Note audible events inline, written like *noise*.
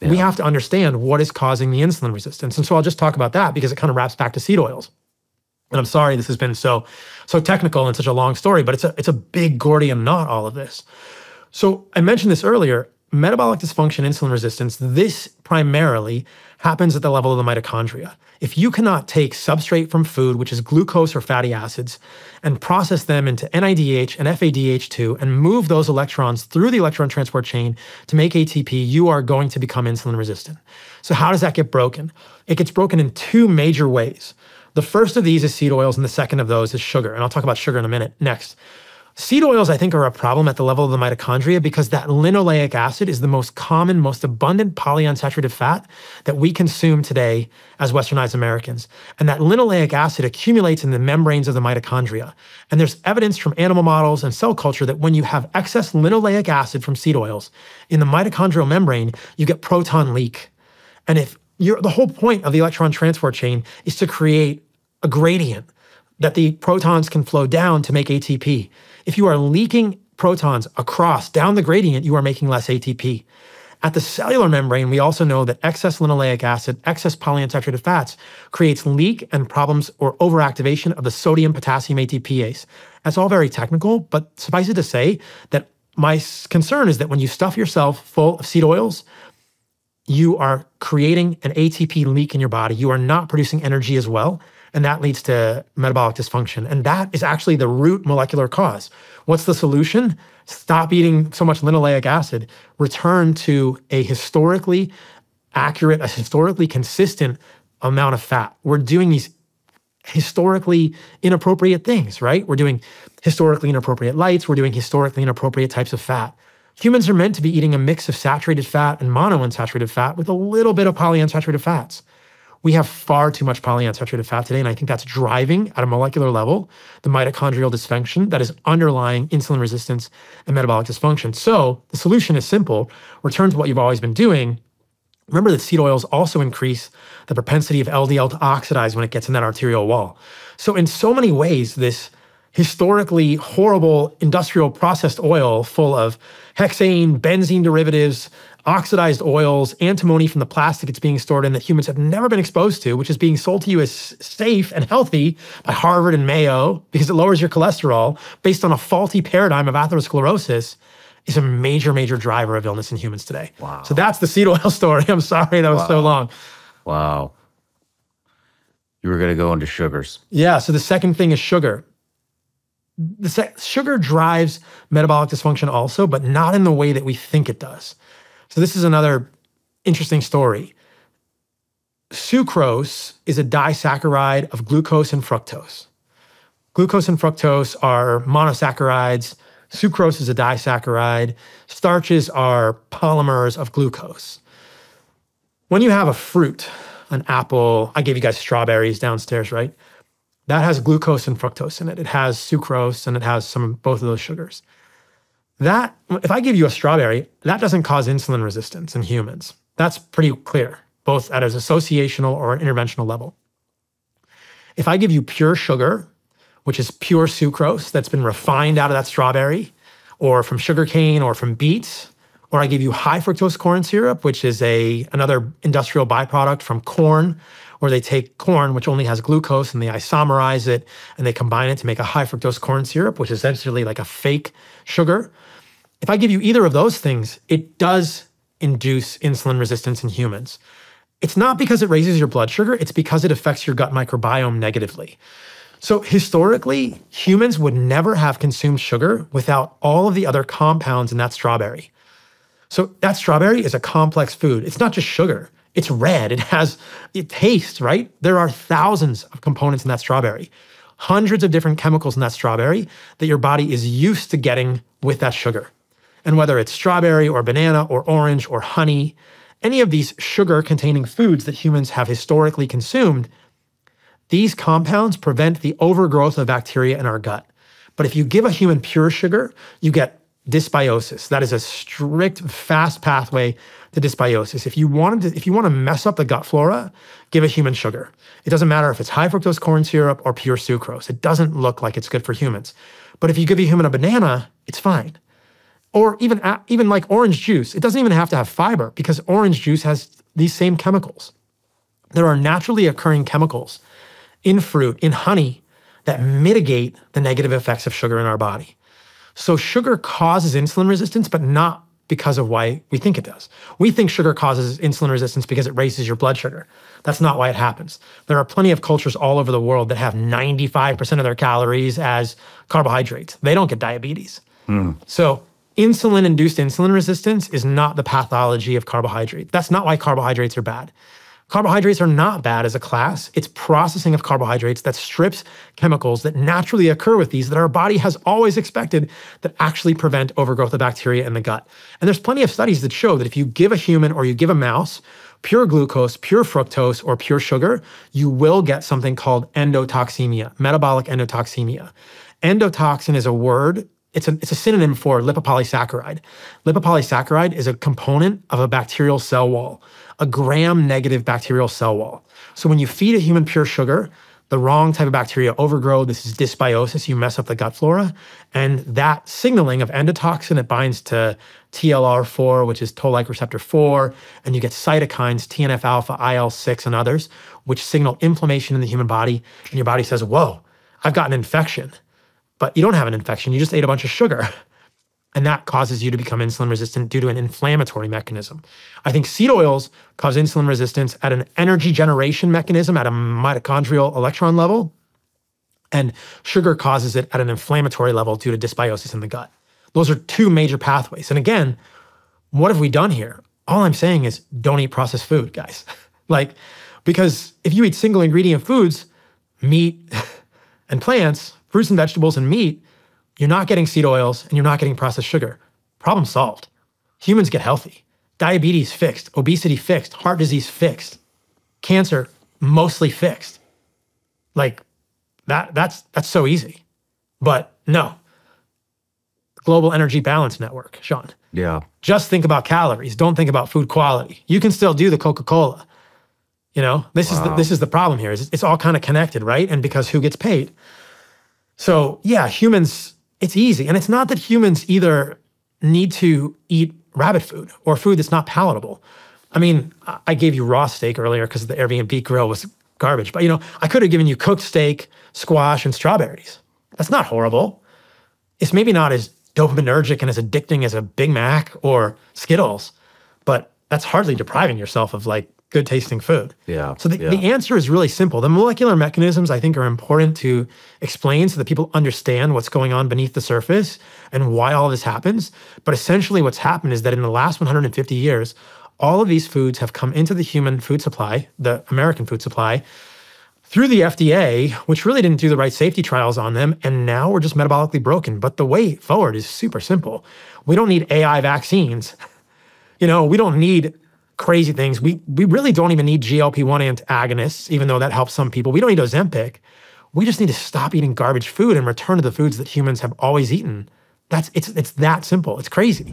Yeah. We have to understand what is causing the insulin resistance. And so I'll just talk about that because it kind of wraps back to seed oils. And I'm sorry this has been so so technical and such a long story, but it's a it's a big Gordian knot all of this. So I mentioned this earlier, metabolic dysfunction, insulin resistance, this primarily happens at the level of the mitochondria. If you cannot take substrate from food, which is glucose or fatty acids, and process them into NADH and FADH2 and move those electrons through the electron transport chain to make ATP, you are going to become insulin resistant. So, how does that get broken? It gets broken in two major ways. The first of these is seed oils, and the second of those is sugar. And I'll talk about sugar in a minute next. Seed oils, I think, are a problem at the level of the mitochondria because that linoleic acid is the most common, most abundant polyunsaturated fat that we consume today as Westernized Americans. And that linoleic acid accumulates in the membranes of the mitochondria. And there's evidence from animal models and cell culture that when you have excess linoleic acid from seed oils in the mitochondrial membrane, you get proton leak. And if you're, the whole point of the electron transport chain is to create a gradient that the protons can flow down to make ATP. If you are leaking protons across down the gradient, you are making less ATP. At the cellular membrane, we also know that excess linoleic acid, excess polyunsaturated fats creates leak and problems or overactivation of the sodium potassium ATPase. That's all very technical, but suffice it to say that my concern is that when you stuff yourself full of seed oils, you are creating an ATP leak in your body. You are not producing energy as well. And that leads to metabolic dysfunction. And that is actually the root molecular cause. What's the solution? Stop eating so much linoleic acid, return to a historically accurate, a historically consistent amount of fat. We're doing these historically inappropriate things, right? We're doing historically inappropriate lights, we're doing historically inappropriate types of fat. Humans are meant to be eating a mix of saturated fat and monounsaturated fat with a little bit of polyunsaturated fats we have far too much polyunsaturated fat today. And I think that's driving at a molecular level the mitochondrial dysfunction that is underlying insulin resistance and metabolic dysfunction. So the solution is simple return to what you've always been doing. Remember that seed oils also increase the propensity of LDL to oxidize when it gets in that arterial wall. So, in so many ways, this historically horrible industrial processed oil full of hexane, benzene derivatives, oxidized oils, antimony from the plastic it's being stored in that humans have never been exposed to, which is being sold to you as safe and healthy by Harvard and Mayo because it lowers your cholesterol based on a faulty paradigm of atherosclerosis, is a major, major driver of illness in humans today. Wow. So that's the seed oil *laughs* story. I'm sorry that was wow. so long. Wow. You were going to go into sugars. Yeah. So the second thing is sugar. The sugar drives metabolic dysfunction also, but not in the way that we think it does. So this is another interesting story. Sucrose is a disaccharide of glucose and fructose. Glucose and fructose are monosaccharides. Sucrose is a disaccharide. Starches are polymers of glucose. When you have a fruit, an apple, I gave you guys strawberries downstairs, right? That has glucose and fructose in it. It has sucrose and it has some both of those sugars. That, if I give you a strawberry, that doesn't cause insulin resistance in humans. That's pretty clear, both at an associational or an interventional level. If I give you pure sugar, which is pure sucrose that's been refined out of that strawberry, or from sugarcane or from beets, or I give you high fructose corn syrup, which is a another industrial byproduct from corn, where they take corn, which only has glucose, and they isomerize it and they combine it to make a high fructose corn syrup, which is essentially like a fake sugar. If I give you either of those things, it does induce insulin resistance in humans. It's not because it raises your blood sugar, it's because it affects your gut microbiome negatively. So, historically, humans would never have consumed sugar without all of the other compounds in that strawberry. So, that strawberry is a complex food. It's not just sugar, it's red. It has, it tastes, right? There are thousands of components in that strawberry, hundreds of different chemicals in that strawberry that your body is used to getting with that sugar. And whether it's strawberry or banana or orange or honey, any of these sugar containing foods that humans have historically consumed, these compounds prevent the overgrowth of bacteria in our gut. But if you give a human pure sugar, you get dysbiosis. That is a strict, fast pathway to dysbiosis. If you wanted to, if you want to mess up the gut flora, give a human sugar. It doesn't matter if it's high fructose corn syrup or pure sucrose. It doesn't look like it's good for humans. But if you give a human a banana, it's fine. Or even even like orange juice. It doesn't even have to have fiber because orange juice has these same chemicals. There are naturally occurring chemicals in fruit, in honey, that mitigate the negative effects of sugar in our body. So sugar causes insulin resistance, but not because of why we think it does. We think sugar causes insulin resistance because it raises your blood sugar. That's not why it happens. There are plenty of cultures all over the world that have 95% of their calories as carbohydrates. They don't get diabetes. Mm. So, insulin induced insulin resistance is not the pathology of carbohydrate. That's not why carbohydrates are bad. Carbohydrates are not bad as a class. It's processing of carbohydrates that strips chemicals that naturally occur with these that our body has always expected that actually prevent overgrowth of bacteria in the gut. And there's plenty of studies that show that if you give a human or you give a mouse pure glucose, pure fructose, or pure sugar, you will get something called endotoxemia, metabolic endotoxemia. Endotoxin is a word it's a, it's a synonym for lipopolysaccharide. Lipopolysaccharide is a component of a bacterial cell wall a gram negative bacterial cell wall. So when you feed a human pure sugar, the wrong type of bacteria overgrow. This is dysbiosis. You mess up the gut flora. And that signaling of endotoxin, it binds to TLR4, which is toll like receptor 4, and you get cytokines, TNF alpha, IL 6, and others, which signal inflammation in the human body. And your body says, Whoa, I've got an infection. But you don't have an infection. You just ate a bunch of sugar. And that causes you to become insulin resistant due to an inflammatory mechanism. I think seed oils cause insulin resistance at an energy generation mechanism at a mitochondrial electron level. And sugar causes it at an inflammatory level due to dysbiosis in the gut. Those are two major pathways. And again, what have we done here? All I'm saying is don't eat processed food, guys. *laughs* like, because if you eat single ingredient foods, meat *laughs* and plants, fruits and vegetables and meat, you're not getting seed oils and you're not getting processed sugar. Problem solved. Humans get healthy. Diabetes fixed, obesity fixed, heart disease fixed, cancer mostly fixed. Like that that's that's so easy. But no. Global Energy Balance Network, Sean. Yeah. Just think about calories. Don't think about food quality. You can still do the Coca-Cola. You know, this wow. is the, this is the problem here. Is it's all kind of connected, right? And because who gets paid. So yeah, humans it's easy. And it's not that humans either need to eat rabbit food or food that's not palatable. I mean, I gave you raw steak earlier because the Airbnb grill was garbage, but you know, I could have given you cooked steak, squash, and strawberries. That's not horrible. It's maybe not as dopaminergic and as addicting as a Big Mac or Skittles, but that's hardly depriving yourself of like good tasting food. Yeah. So the, yeah. the answer is really simple. The molecular mechanisms I think are important to explain so that people understand what's going on beneath the surface and why all this happens. But essentially what's happened is that in the last 150 years, all of these foods have come into the human food supply, the American food supply, through the FDA, which really didn't do the right safety trials on them, and now we're just metabolically broken. But the way forward is super simple. We don't need AI vaccines. *laughs* You know, we don't need crazy things. We we really don't even need GLP-1 antagonists, even though that helps some people. We don't need Ozempic. We just need to stop eating garbage food and return to the foods that humans have always eaten. That's it's it's that simple. It's crazy.